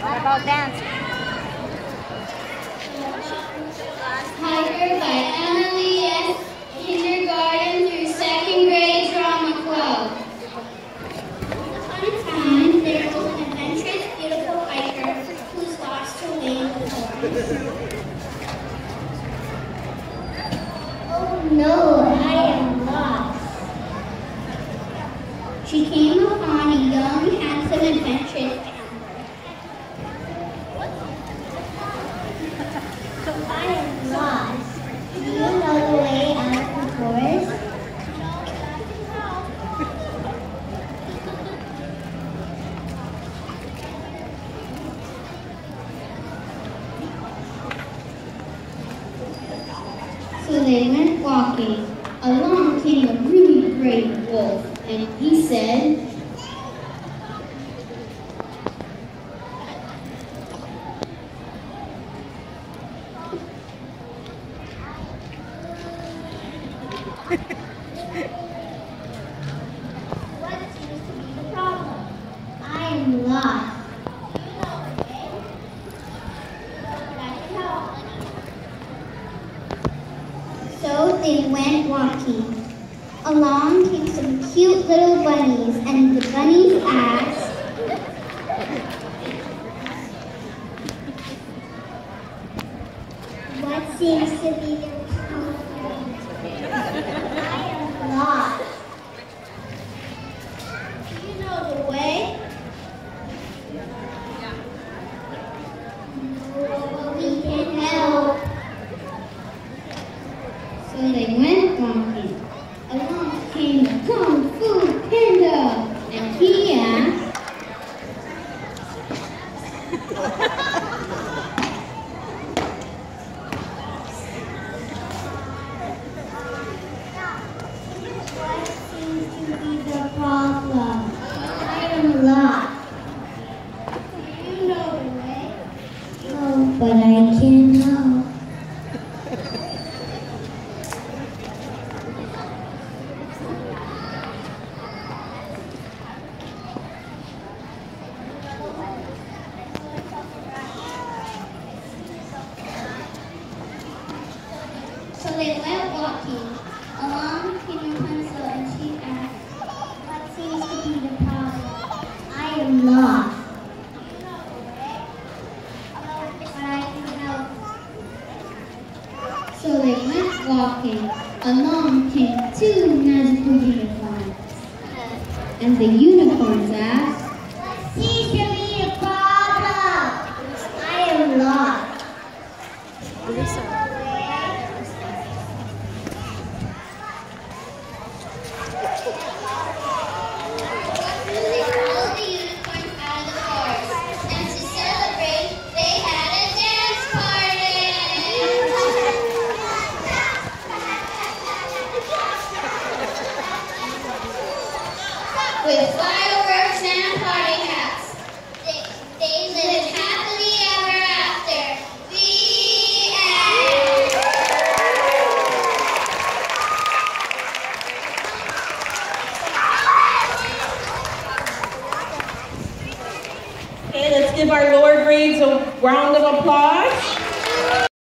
What about dancing? Tiger by Emily S. Kindergarten through second grade drama club. Upon a time, there was an adventurous, beautiful hiker lost in the forest. Oh no, I am lost. She came upon a young, handsome, adventurous camper. I am lost. Do you know the way out of the forest? So they went walking. Along came a really great wolf, and he said, What seems to be the problem? I am lost. Do you know the way? But I can help. So they went walking. Along came some cute little bunnies, and the bunnies asked, What seems to be the Ha ha ha! They went walking. Along came Rapunzel and she asked, What seems to be the problem? I am lost. So they went walking. Along came two magical unicorns. And the unicorns asked, Okay, let's give our Lord Reigns a round of applause.